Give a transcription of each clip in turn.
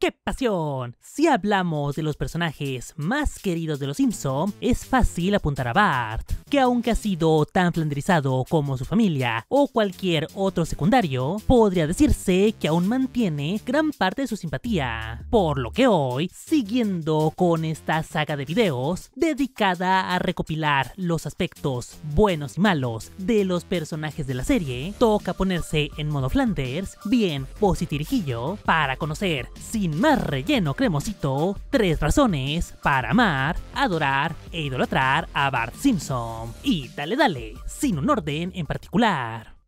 ¡Qué pasión! Si hablamos de los personajes más queridos de los Simpson, es fácil apuntar a Bart, que aunque ha sido tan flanderizado como su familia o cualquier otro secundario, podría decirse que aún mantiene gran parte de su simpatía. Por lo que hoy, siguiendo con esta saga de videos dedicada a recopilar los aspectos buenos y malos de los personajes de la serie, toca ponerse en modo Flanders, bien positirijillo, para conocer sin más relleno cremosito, tres razones para amar, adorar e idolatrar a Bart Simpson. Y dale dale, sin un orden en particular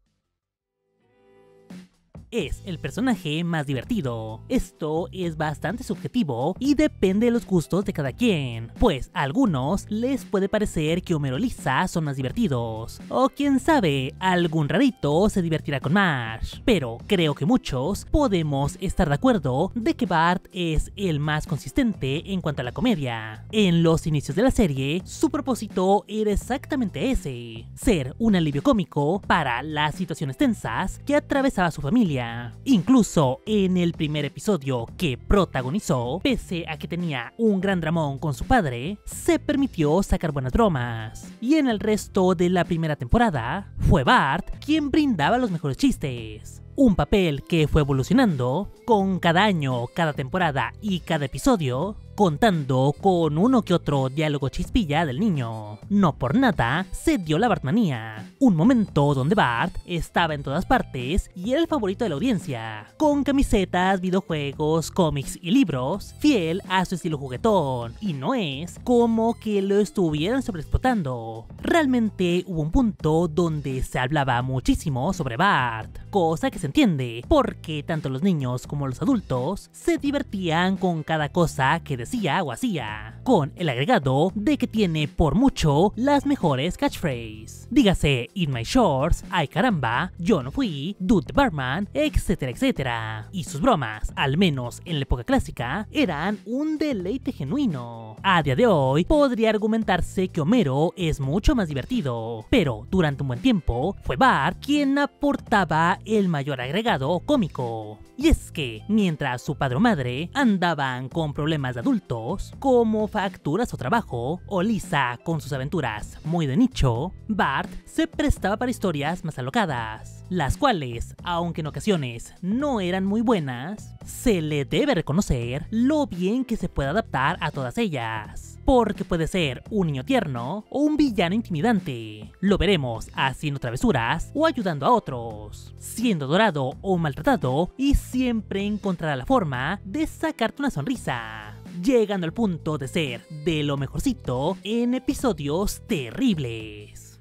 es el personaje más divertido. Esto es bastante subjetivo y depende de los gustos de cada quien, pues a algunos les puede parecer que Homero y Lisa son más divertidos, o quién sabe, algún rarito se divertirá con Marsh, pero creo que muchos podemos estar de acuerdo de que Bart es el más consistente en cuanto a la comedia. En los inicios de la serie, su propósito era exactamente ese, ser un alivio cómico para las situaciones tensas que atravesaba su familia Incluso en el primer episodio que protagonizó, pese a que tenía un gran dramón con su padre, se permitió sacar buenas bromas. Y en el resto de la primera temporada, fue Bart quien brindaba los mejores chistes. Un papel que fue evolucionando con cada año, cada temporada y cada episodio, contando con uno que otro diálogo chispilla del niño. No por nada se dio la Bartmanía, un momento donde Bart estaba en todas partes y era el favorito de la audiencia, con camisetas, videojuegos, cómics y libros, fiel a su estilo juguetón, y no es como que lo estuvieran sobreexplotando. Realmente hubo un punto donde se hablaba muchísimo sobre Bart, cosa que se entiende, porque tanto los niños como los adultos se divertían con cada cosa que decía o hacía, con el agregado de que tiene por mucho las mejores catchphrases. Dígase In My Shorts, Ay caramba, Yo no fui, Dude the Barman, etcétera, etcétera. Y sus bromas, al menos en la época clásica, eran un deleite genuino. A día de hoy, podría argumentarse que Homero es mucho más divertido, pero durante un buen tiempo fue Bart quien aportaba el mayor agregado cómico. Y es que, mientras su padre o madre andaban con problemas de adultos, como facturas o trabajo, o Lisa con sus aventuras muy de nicho, Bart se prestaba para historias más alocadas, las cuales, aunque en ocasiones no eran muy buenas, se le debe reconocer lo bien que se puede adaptar a todas ellas porque puede ser un niño tierno o un villano intimidante. Lo veremos haciendo travesuras o ayudando a otros, siendo dorado o maltratado y siempre encontrará la forma de sacarte una sonrisa llegando al punto de ser de lo mejorcito en episodios terribles.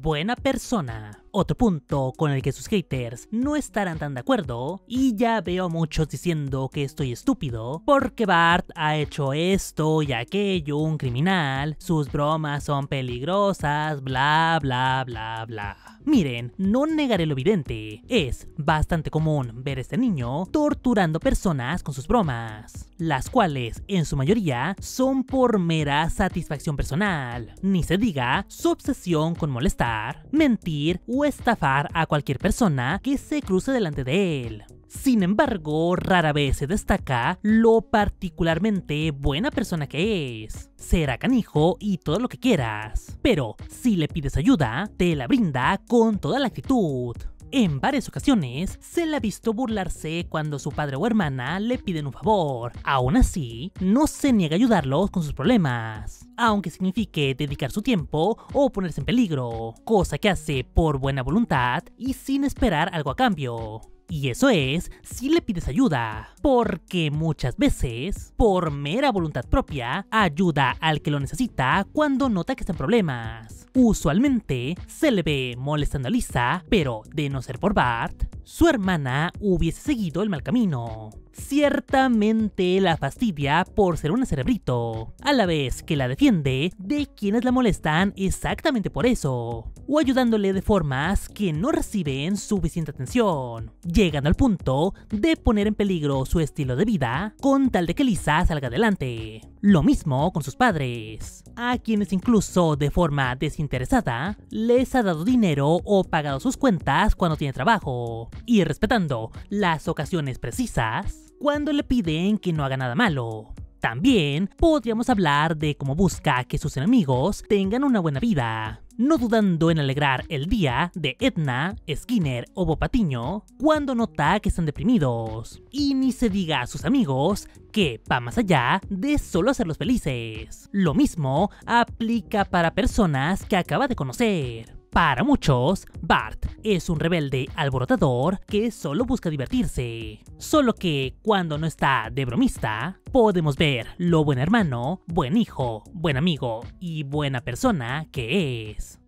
Buena persona. Otro punto con el que sus haters no estarán tan de acuerdo, y ya veo muchos diciendo que estoy estúpido, porque Bart ha hecho esto y aquello, un criminal, sus bromas son peligrosas, bla bla bla bla. Miren, no negaré lo evidente, es bastante común ver a este niño torturando personas con sus bromas, las cuales en su mayoría son por mera satisfacción personal, ni se diga su obsesión con molestar, mentir o estafar a cualquier persona que se cruce delante de él. Sin embargo, rara vez se destaca lo particularmente buena persona que es. Será canijo y todo lo que quieras, pero si le pides ayuda, te la brinda con toda la actitud. En varias ocasiones se le ha visto burlarse cuando su padre o hermana le piden un favor. Aún así, no se niega a ayudarlos con sus problemas, aunque signifique dedicar su tiempo o ponerse en peligro, cosa que hace por buena voluntad y sin esperar algo a cambio. Y eso es si le pides ayuda, porque muchas veces, por mera voluntad propia, ayuda al que lo necesita cuando nota que está en problemas. Usualmente se le ve molestando a Lisa, pero de no ser por Bart, su hermana hubiese seguido el mal camino. Ciertamente la fastidia por ser un cerebrito, a la vez que la defiende de quienes la molestan exactamente por eso, o ayudándole de formas que no reciben suficiente atención, llegando al punto de poner en peligro su estilo de vida con tal de que Lisa salga adelante. Lo mismo con sus padres, a quienes incluso de forma desinteresada les ha dado dinero o pagado sus cuentas cuando tiene trabajo, y respetando las ocasiones precisas cuando le piden que no haga nada malo. También podríamos hablar de cómo busca que sus enemigos tengan una buena vida, no dudando en alegrar el día de Edna, Skinner o Bopatiño cuando nota que están deprimidos. Y ni se diga a sus amigos que va más allá de solo hacerlos felices. Lo mismo aplica para personas que acaba de conocer. Para muchos, Bart es un rebelde alborotador que solo busca divertirse. Solo que cuando no está de bromista, podemos ver lo buen hermano, buen hijo, buen amigo y buena persona que es.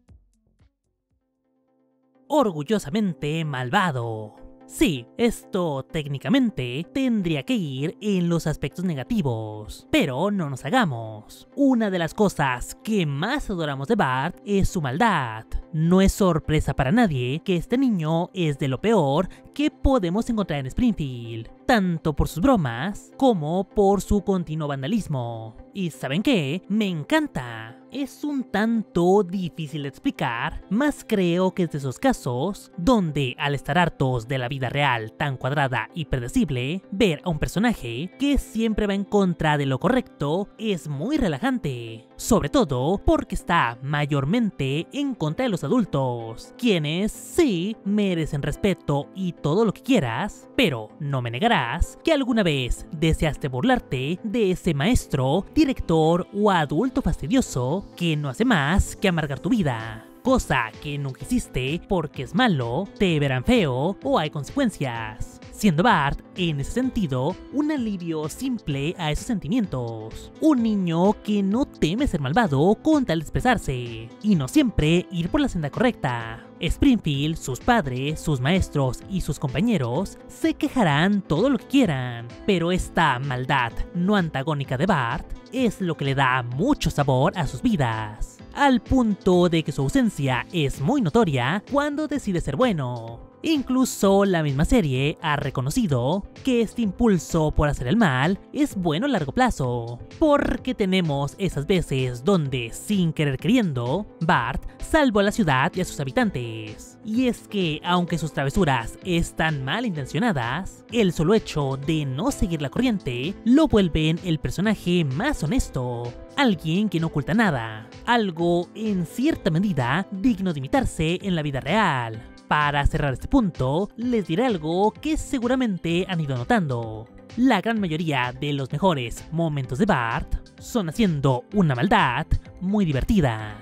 Orgullosamente malvado. Sí, esto técnicamente tendría que ir en los aspectos negativos, pero no nos hagamos. Una de las cosas que más adoramos de Bart es su maldad. No es sorpresa para nadie que este niño es de lo peor que podemos encontrar en Springfield, tanto por sus bromas como por su continuo vandalismo. ¿Y saben qué? Me encanta es un tanto difícil de explicar, más creo que es de esos casos donde al estar hartos de la vida real tan cuadrada y predecible, ver a un personaje que siempre va en contra de lo correcto es muy relajante, sobre todo porque está mayormente en contra de los adultos, quienes sí merecen respeto y todo lo que quieras, pero no me negarás que alguna vez deseaste burlarte de ese maestro, director o adulto fastidioso que no hace más que amargar tu vida. Cosa que nunca hiciste porque es malo, te verán feo o hay consecuencias. Siendo Bart, en ese sentido, un alivio simple a esos sentimientos. Un niño que no teme ser malvado con tal de y no siempre ir por la senda correcta. Springfield, sus padres, sus maestros y sus compañeros se quejarán todo lo que quieran, pero esta maldad no antagónica de Bart es lo que le da mucho sabor a sus vidas, al punto de que su ausencia es muy notoria cuando decide ser bueno. Incluso la misma serie ha reconocido que este impulso por hacer el mal es bueno a largo plazo, porque tenemos esas veces donde, sin querer queriendo, Bart salvó a la ciudad y a sus habitantes. Y es que, aunque sus travesuras están mal intencionadas, el solo hecho de no seguir la corriente lo vuelven el personaje más honesto, alguien que no oculta nada, algo en cierta medida digno de imitarse en la vida real. Para cerrar este punto, les diré algo que seguramente han ido notando. La gran mayoría de los mejores momentos de Bart son haciendo una maldad muy divertida.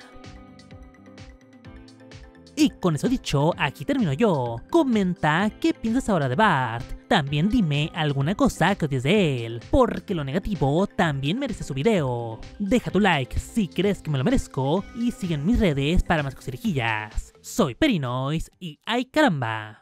Y con eso dicho, aquí termino yo. Comenta qué piensas ahora de Bart. También dime alguna cosa que odies de él, porque lo negativo también merece su video. Deja tu like si crees que me lo merezco y sigue en mis redes para más cosirijillas. Soy Perinois y ¡ay caramba!